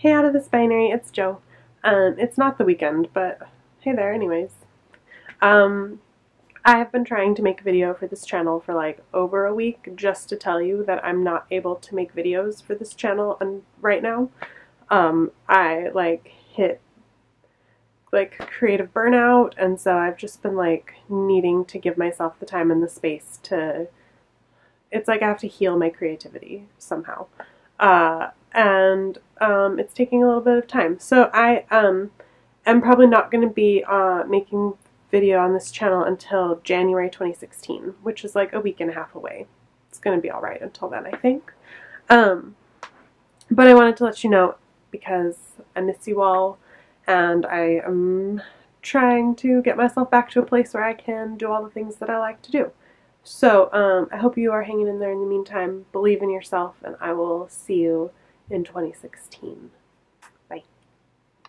Hey out of this binary, it's Jo. Um, it's not the weekend, but hey there anyways. Um, I have been trying to make a video for this channel for like over a week just to tell you that I'm not able to make videos for this channel and right now. Um, I like hit like creative burnout and so I've just been like needing to give myself the time and the space to it's like I have to heal my creativity somehow. Uh, and um, it's taking a little bit of time. So I um, am probably not going to be uh, making video on this channel until January 2016, which is like a week and a half away. It's going to be alright until then, I think. Um, but I wanted to let you know because I miss you all and I am trying to get myself back to a place where I can do all the things that I like to do. So um, I hope you are hanging in there in the meantime. Believe in yourself, and I will see you in 2016.